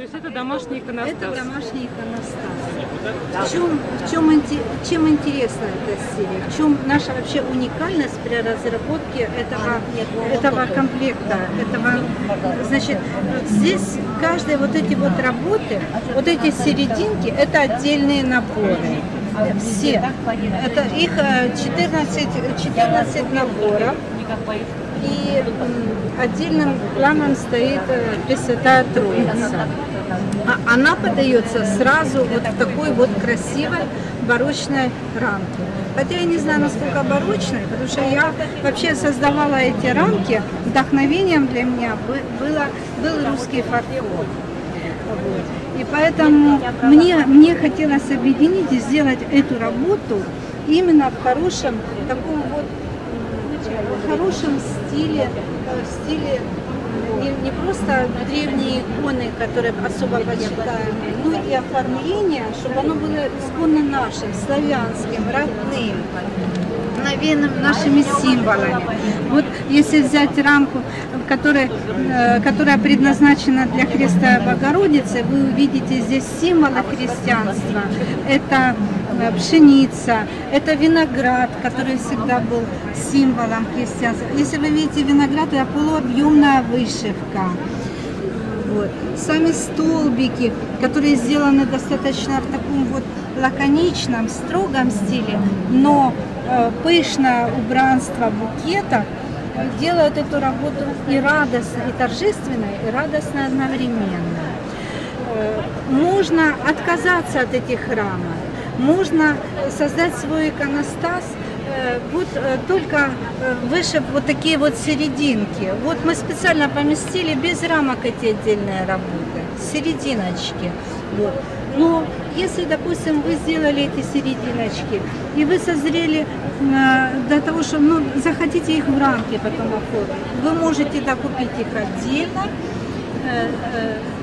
То есть это домашний иконостас. Это домашний иконостас. В чем, в чем, чем интересна эта серия? В чем наша вообще уникальность при разработке этого, этого комплекта? Этого, значит, здесь каждые вот эти вот работы, вот эти серединки, это отдельные наборы. Все. Это их э, 14, 14 наборов. И отдельным планом стоит э, Пресвятая Троица. А она подается сразу вот в такой вот красивой барочной рамке. Хотя я не знаю, насколько барочной, потому что я вообще создавала эти рамки. Вдохновением для меня бы- было, был русский фарфор. И поэтому мне, мне хотелось объединить и сделать эту работу именно в хорошем, таком вот в хорошем стиле, э, в стиле не, не просто древние иконы, которые особо почитаем, но и оформление, чтобы оно было исконно нашим, славянским, родным, навеянным нашими символами. Вот если взять рамку, которая, э, которая предназначена для Христа Богородицы, вы увидите здесь символы христианства. Это э, пшеница, это виноград, который всегда был символом христианства. Если вы видите виноград, это полуобъемная вышивка. Вот. Сами столбики, которые сделаны достаточно в таком вот лаконичном, строгом стиле, но э, пышное убранство букета э, делают эту работу и радостно, и торжественной, и радостно одновременно. Э, Можно отказаться от этих рамок, можно создать свой иконостас, э, вот э, только э, вышив вот такие вот серединки. Вот мы специально поместили без рамок эти отдельные работы, серединочки. Вот. Но если, допустим, вы сделали эти серединочки, и вы созрели до того, что ну, захотите их в рамки потом оформить, вы можете докупить их отдельно,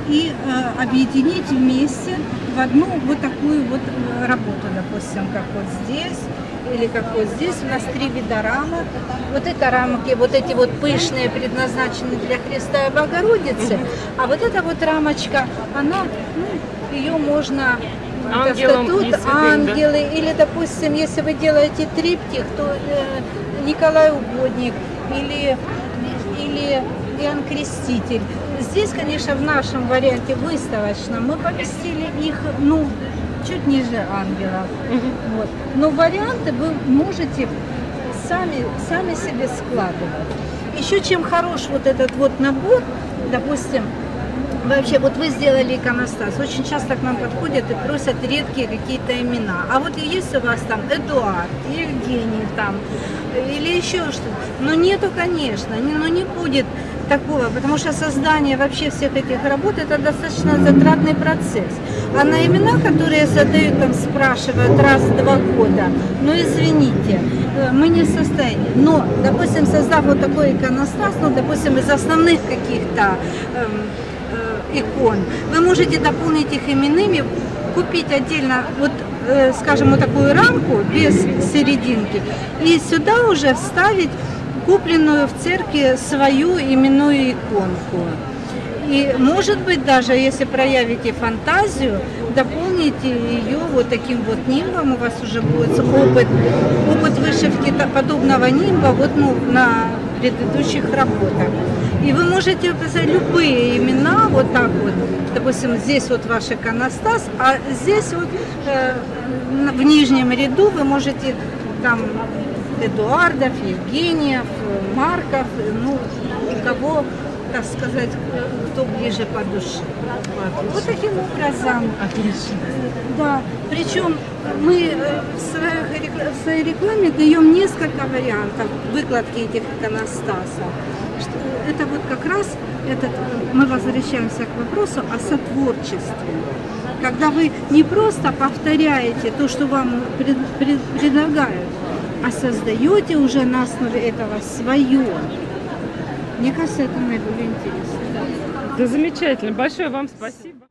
и э, объединить вместе в одну вот такую вот э, работу, допустим, как вот здесь или как вот здесь. У нас три вида рамок. Вот это рамки, вот эти вот пышные, предназначены для Христа и Богородицы. А вот эта вот рамочка, она, ну, ее можно Ангелом статут, святым, да? ангелы, или, допустим, если вы делаете триптих, то э, Николай Угодник или, или Иоанн Креститель. Здесь, конечно, в нашем варианте выставочном мы поместили их, ну, чуть ниже ангелов. Вот. Но варианты вы можете сами, сами себе складывать. Еще чем хорош вот этот вот набор, допустим, Вообще, вот вы сделали иконостас. Очень часто к нам подходят и просят редкие какие-то имена. А вот есть у вас там Эдуард, Евгений там, или еще что-то. Но нету, конечно, не, ну не будет такого, потому что создание вообще всех этих работ это достаточно затратный процесс. А на имена, которые задают, там спрашивают раз в два года, ну извините, э, мы не в состоянии. Но, допустим, создав вот такой иконостас, ну, допустим, из основных каких-то эм, э, икон. Вы можете дополнить их именными, купить отдельно, вот, э, скажем, вот такую рамку без серединки, и сюда уже вставить купленную в церкви свою именную иконку. И, может быть, даже если проявите фантазию, дополните ее вот таким вот нимбом, у вас уже будет опыт, опыт вышивки подобного нимба вот, ну, на предыдущих работах. И вы можете указать любые имена, вот так вот, допустим, здесь вот ваш иконостас, а здесь вот э, в нижнем ряду вы можете там Эдуардов, Евгениев, э, Марков, э, ну, и кого, так сказать, э, кто ближе по душе. Вот таким образом. Отлично. Да, причем мы э, в своей, рекламе даем несколько вариантов выкладки этих иконостасов. Что Это вот как раз этот, э, мы возвращаемся к вопросу о сотворчестве. Когда вы не просто повторяете то, что вам пред- пред- предлагают, а создаете уже на основе этого свое. Мне кажется, это наиболее интересно. Да замечательно. Большое вам спасибо.